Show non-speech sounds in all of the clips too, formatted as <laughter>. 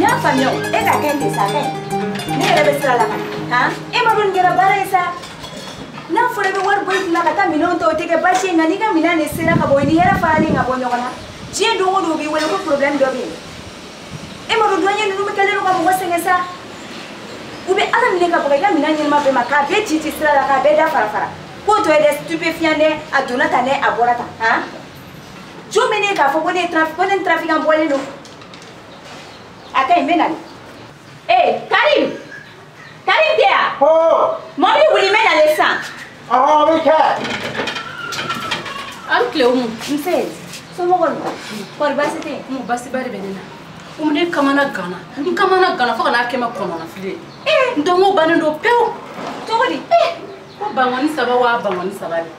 n y'a faamuya e ka kɛ ten sa mɛ ne yɛrɛ bɛ sira la ka han e ma dɔn nin kɛra baara ye sa n'a fɔra i bɛ wari bɔ i kunna ka taa minɛnw ta o tɛ kɛ basi ye nka n'i ka minɛn de sera ka bɔ ni hɛrɛ faralen ka bɔ ɲɔgɔn na diɲɛ don o don b'i wele ko problème dɔ bɛ yen e ma dɔn duwanɲɛ ninnu bɛ kɛlen don ka mɔgɔ sɛgɛn sa u bɛ ala minɛ ka bɔ i ka minɛn ɲɛnama bɛɛ ma k'a bɛɛ ci ci sira la k'a bɛɛ da fara fara k'o tɔ ye dɛ stupéfiant dɛ a donna tan dɛ a bɔra tan han jo bɛ ne ye k'a fɔ ko ne ye trafic ko ne ni trafiquant bɔlen don Attends, mets là. Hey, Karim! Karim, t'es là? Oh! Mami, vous les mettez dans les sangs. Ah, ah, oui, Karim! Uncle, où? M'sais. Somogol. Pour basité. Mou, basité, bari, benina. umune kamana gana n kamana gana fo kana kɛmɛ kɔnɔna file eh! n dongo bannen do pewu cogo di eh! ko bangɔni saba wa bangɔni saba de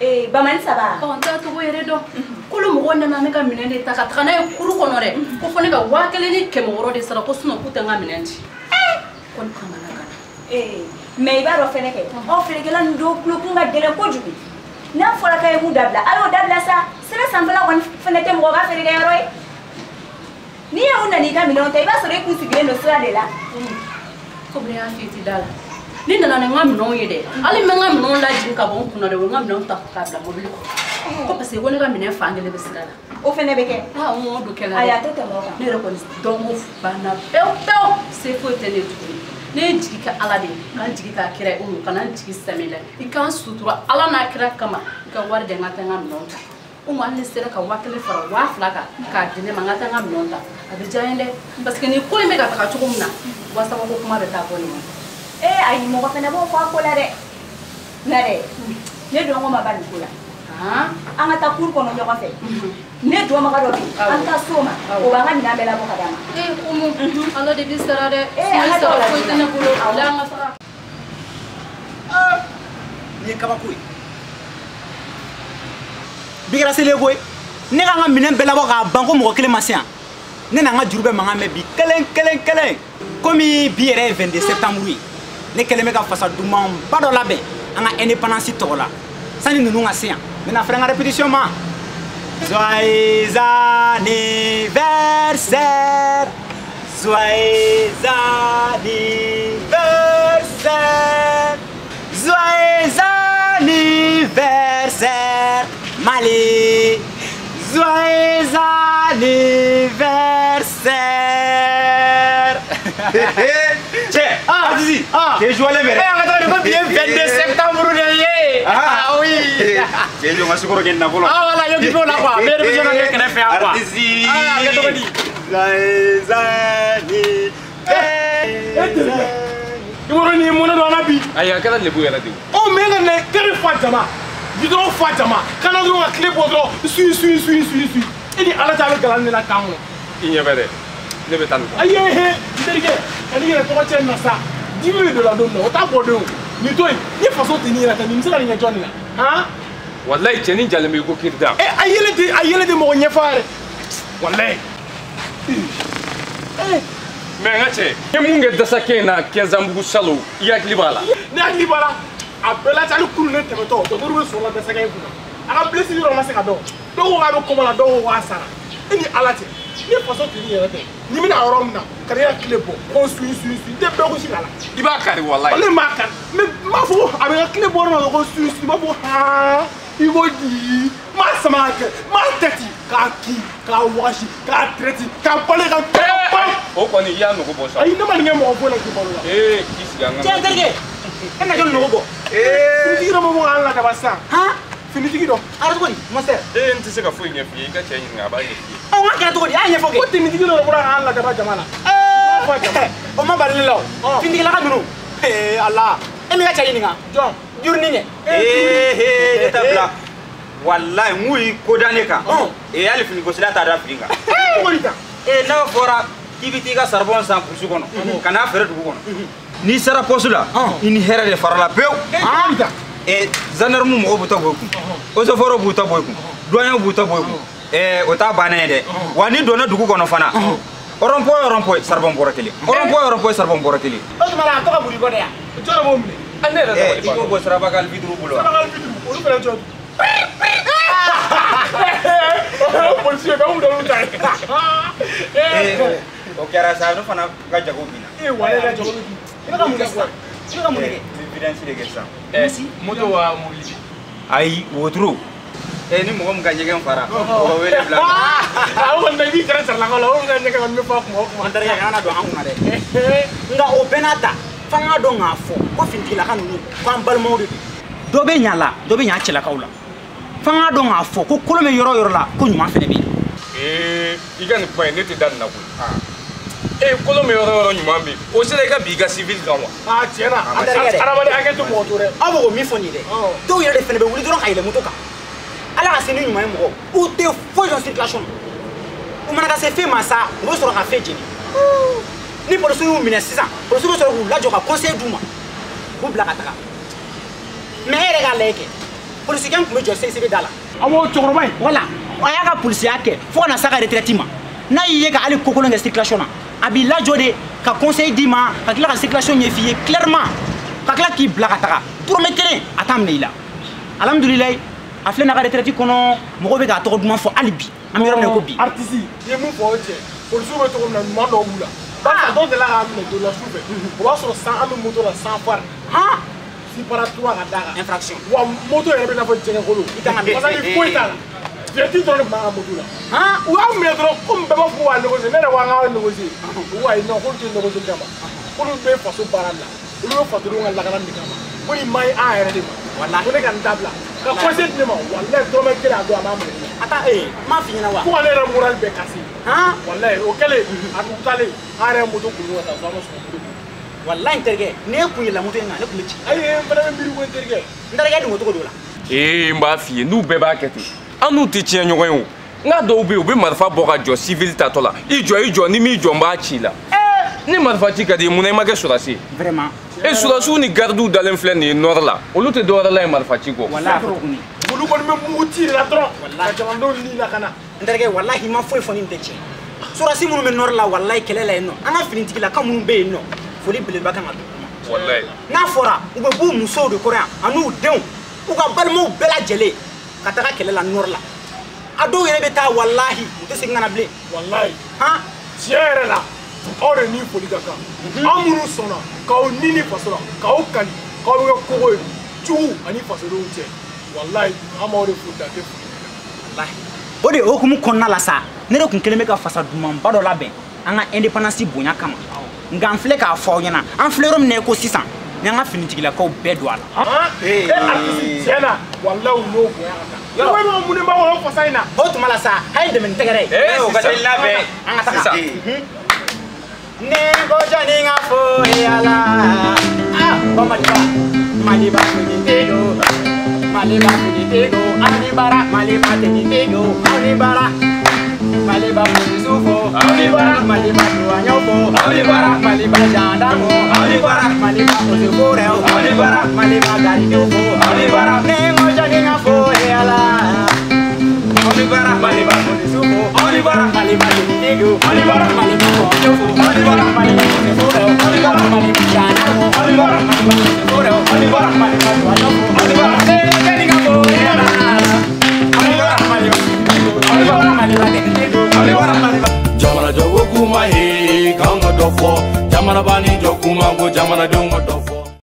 Eh, bamani saba n t'a oh, togo yɛrɛ dɔn kolo mɔgɔw nana ne ka minɛn de ta ka taga n'a ye kuru kɔnɔ dɛ mm-hmm. ko fɔ ne ka waa kelen ni kɛmɛ wɔrɔ de sara ko sinɔ k'u tɛ n ka minɛn di eh! kɔni kamana kana eh, mɛ i b'a dɔ fɛnɛ kɛ aw mm-hmm. feerekɛla ni dɔw kulokun ka gɛlɛn kojugu n'a fɔra ka ye mun dabila a y'o dabila sa sɛbɛ sanfɛla kɔni fɛnɛ tɛ mɔgɔ ka feerekɛyɔrɔ ye n'i y'u nan'i ka minɛnw ta i b'a sɔrɔ i e kun sigilen don sira de la mm. komi ne y'a fiti da la ni nana ni n ka minɛnw ye dɛ hali n bɛ n ka minɛnw lajigin ka bɔ n kunna dɛ o n ka minɛnw ta k'a bila mobili kɔnɔ oh. ko parce que ko ne ah, ka minɛn fan kelen bɛ sira la o fɛnɛ bɛ kɛ n ko do kɛla ayi a tɛ tɛmɛ o kan ne yɛrɛ kɔni dɔnko banna pewu pewu se foyi tɛ ne tuguni ne ye jigi kɛ ala de k'an jigi k'a kira o e kana n jigi sɛmɛ la i k'an sutura ala n'a kira kama i ka wari dɛ n ka taa n ka minɛnw ta umu hali ne sera ka waa kelen fara waa fila kan k'a di ne ma n ka taa n ka minɛnw ta a bɛ diya n ye dɛ parce que nin ko in bɛ ka taga cogo min na wasaba ko kuma bɛ taa bɔ nin kɔnɔ ee eh, ayi mɔgɔ fɛnɛ b'o fɔ a ko la dɛ nka dɛ ne don ko ma ba nin ko la an ka taa kuru kɔnɔ ɲɔgɔn fɛ mhm. ne dɔnbaga dɔ don an ka so ma o b'an ka minɛn bɛɛ labɔ ka d'a ma. ee eh, umu mhm. ala de bi sara dɛ ee ala sara foyi tɛ ne bolo ala an ka sara. Ah, nin ye kabako ye bi kɛra selen ko ye ne k'an ka minɛn bɛɛ labɔ k'a ban ko mɔgɔ kelen ma se yan ne n'an ka juru bɛɛ mankan mɛn bi kelen kelen kelen komi bi yɛrɛ ye 22 septembre ye. ne kɛlen bɛ ka fasa dumanba dɔ labɛn an ka indépendance tɔgɔ la sani ninnu ka se yan n bɛna fɛrɛ n ka répétition ma joyeux anniversaire joyeux anniversaire joyeux anniversaire Mali joyeux anniversaire Ah, y ah, 22 eh, septembre ah. ah oui. Eh, ah la quoi. Mais le quoi. Ah a vas de Les amis. Eh, tu mon an bi. a oh, mais jama. jama. on la de la Il y avait ani yɛrɛ tɔgɔ cɛ na sa dimi bɛ don la don min na o t'a bɔ don o nin to yen ni faso tɛ nin yɛrɛ ta nin bɛ se ka nin kɛ jɔn de la han. walayi cɛnin jalen bɛ i ko kiri da. ɛ a yɛlɛ tɛ a yɛlɛ tɛ mɔgɔ ɲɛfɔ yɛrɛ walayi. mɛ n ka cɛ i ye mun kɛ dasakɛ in na kɛnzanbugu salo i hakili b'a la. ne hakili b'a la a bɛɛ la cali kulu ne tɛmɛtɔ dɔgɔtɔrɔ bɛ sɔrɔ la dasakɛ in kunna a ka bilisi yɔrɔ ma se ka dɔn dɔw ko k'a bɛ kɔmɔ la dɔw ko k'a sara e ni ala cɛ. i ye faso tigi yɛrɛ tɛ ni bɛna yɔrɔ min na ka ne ka tile bɔ ko suyi suyi suyi n tɛ bɛɛ gosi k'a la. i b'a kari walayi. ale m'a kari mɛ n b'a fɔ ko a bɛ ka tile bɔ yɔrɔ min na ko suyi suyi n b'a fɔ ko haa i ko jii n b'a sama ka kɛ n b'a tɛti k'a kin k'a wagasi k'a tɛrɛti k'a bali ka tɛrɛ pan. o kɔni i y'a nogo bɔ sa. ayi ne ma nin kɛ mɔgɔ foyi la k'i balo la. ee k'i sigi an ka. cɛ n terikɛ e na kɛ nogo bɔ. ee finitigi dɔ ma bɔ k'an ladaba sisan. han finitigi dɔ. ara cogo di mɔsɛr. ee n tɛ se ka foyi ɲɛf'i ye i ka cɛ ɲininka a b'a ɲɛf'i ye. o ma kɛra cogo di a y'a ɲɛfɔ kɛ ko timitigi dɔ de bɔra k'an lajaba jama la o ma bali ne la o fintigilaka ninnu ee ala e min ka cɛ ɲininka jɔn jurunin ɲɛ hey, ne ta bila walayi n k'u y'i koda ne kan ee hali finikosira t'a da fini kan ee n'a fɔra k'i bɛ t'i ka saribɔn san kurusi kɔnɔ ka n'a feere dugu n'i sera pɔsi la i ni de farala pewu zandarmu mɔgɔw b'u ta bɔ i kun osofɛriw b'u ta bɔ i kun duwanyew eh o ta bannen dɛ wa ni donna dugu kɔnɔ fana ɔrɔnpɔ ɔrɔnpɔ saribɔn bɔrɔ kelen ɔrɔnpɔ ɔrɔnpɔ saribɔn bɔrɔ kelen o tuma na a tɔgɔ boli bɔ dɛ yan o tɔgɔ b'o minɛ hali ne yɛrɛ tɔgɔ boli bɔ eh, i y'o bɔ sarabakali bi duuru bolo sarabakali bi duuru olu fana <laughs> jɔ polisi ye k'anw dɔw ta ye <laughs> eh, eh, o kɛra sa ne fana ka jago binna ee wa ne yɛrɛ jago bɛ bin i bɛ ka mun kɛ sisan i bɛ ka mun kɛ n bɛ vidansi de kɛ sisan moto wa mobili ayi wotoro Eh, ni mɔgɔ min ka ɲɛgɛn fara o ka wele bila o ah, ah, kɔni na i b'i kɛra sarilakaw la o ka ɲɛgɛn kɔni bɛ fɔ kuma o kuma an terikɛ kana don an kunna dɛ <laughs> nka o bɛɛ n'a ta f'an k'a dɔn k'a fɔ ko finitigilaka ninnu k'an balimaw de don dɔ bɛ ɲa la dɔ bɛ ɲa cɛlakaw la f'an k'a dɔn k'a fɔ ko kolon bɛ yɔrɔ o yɔrɔ la ko ɲuman fɛnɛ bɛ yen. ee eh, i ka nin kuma in ne tɛ da nin na koyi. Ah. ee eh, kolon bɛ yɔrɔ yɔrɔ ɲuman bɛ o sera i ka bi i ka civil kan wa. aa tiɲɛ na adamaden hakɛ tɛ mɔgɔ to dɛ. aw bɛ k'o min fɔ nin ye dɛ dɔw yɛrɛ de fana bɛ wuli dɔrɔn ka yɛlɛ moto kan. ala ka se ni ɲuman ye mɔgɔ u tɛ foyi sɔn circulation na u mana ka se fɛn ma sa u bɛ sɔrɔ ka fɛn jeni ni polisiw y'u minɛ sisan polisiw bɛ sɔrɔ k'u lajɔ ka conseil d'u ma k'u bila ka taga mɛ e yɛrɛ k'a lajɛ kɛ polisikɛ tun bɛ jɔ CCB da la. awɔ cɛkɔrɔba in wala a y'a ka polisiya kɛ fo ka na s'a ka retraite ma n'a y'i ye ka hali kokolon kɛ circulation na a b'i lajɔ de ka conseil d'i ma ka tila ka circulation ɲɛf'i ye clairement ka tila k'i bila ka taga dɔrɔmɛ kelen a t'a minɛ i la alhamdulilayi a filɛ n'a ka retraite kɔnɔ mɔgɔw bɛ k'a tɔgɔ duman fɔ hali bi an bɛ yɔrɔ min na ko bi. Oh, artiste i ye mun fɔ o cɛ polisiw bɛ cogo min na ɲuman dɔw b'u la barisa ah! dɔw delila k'a minɛ don la su fɛ o b'a sɔrɔ san an bɛ moto la san fari sipara tura ka d'a kan infraction wa moto yɛrɛ bɛ n'a fɔ jɛgɛkolo i kan ka mɛn parce que foyi t'a la jɛti eh, eh, eh. dɔrɔn de tun b'an ka moto la u y'a minɛ dɔrɔn komi bɛɛ b'a fɔ k'a négocier ne yɛrɛ ko an k'a négocier u ko ayi non k'olu tɛ négocier kama k'olu bɛ faso baara la olu bɛ fasodenw ka lakana de kama ko nin man ɲi an yɛrɛ de ma walahi eh, eh, ko ne ka n dabila ka conseil di ne eh, ma walahi dɔrɔmɛ kelen a don a b'a minɛ ne a ta ee n m'a f'i ɲɛna wa fo ka ne yɛrɛ moral bɛɛ kasi han walahi o kɛlen a tun taalen an yɛrɛ ye moto kunu ka taa so an ma sɔn moto kunu walahi n terikɛ ne kun yɛlɛ moto in kan ne kun bɛ ci ayi n fana bɛ miiri ko n terikɛ n terikɛ dun ko cogo do la ee n b'a f'i ye n'u bɛɛ b'a kɛ ten an n'u tɛ tiɲɛ ɲɔgɔn ye o n ka dɔw bɛ yen u bɛ marifa bɔ ka jɔ civil tatɔ la i jɔ i jɔ ni m'i jɔ n b'a ci i la ni marifa ci ka di i mun na i ma kɛ sɔrɔsi ye. vraiment Eh, e surasiw ni garidiw dalen filɛ nin ye nɔri la olu tɛ dɔwɛrɛ la ye marifa ci kɔ olu kɔni bɛ mugu ci de la dɔrɔn ka jamanadenw ni lakana n terikɛ walahi ma foyi fɔ nin tɛ tiɲɛ surasi minnu bɛ nɔri la walahi kɛlɛ la yen nɔ an ka finitigilaka minnu bɛ yen nɔ foli belebeleba kan ka don u ma n'a fɔra u bɛ b'u musow de kɔrɔ yan an'u denw u ka balimaw bɛɛ lajɛlen ka taga kɛlɛ la nɔri la a dɔw yɛrɛ bɛ taa walahi u tɛ segin ka na bilen han tiɲɛ yɛrɛ la aw de ni foli mhm. ka kan an minnu sɔnna k'aw ni ni faso kali k'aw bɛ kɛ kogo ye ani fasodenw cɛ walayi an b'aw de fo dante foli ka kan. o de hokumu kɔnɔna la sa ne de tun kɛlen bɛ ka fasa dumanba dɔ labɛn an ka indépendance bonya kama nka an filɛ k'a fɔ aw ɲɛna an filɛ yɔrɔ min na i ko sisan ni an ka finitigilakaw bɛɛ don a la. ee tiɲɛ na walayi u n'o bonya ka kan. yɔrɔ ko e ma mun de b'a kɔnɔ fasa in na. o tuma la sa a ye dɛmɛ ni tɛgɛrɛ ye. ee o ka teli n'a bɛɛ an ka taga. ningojaninga foyala bamajiba maliba kuditego maliba kuditego alibara maliba teditego alibara maliba kudisufo alibara maliba duanyofo alibara maliba jandamo alibara maliba kudukureo alibara maliba garidufo alibara ningojaninga foyala Oni barak mali bako ni Jamana jogo kuma he kanga dofo Jamana bani jogo go jamana dongo dofo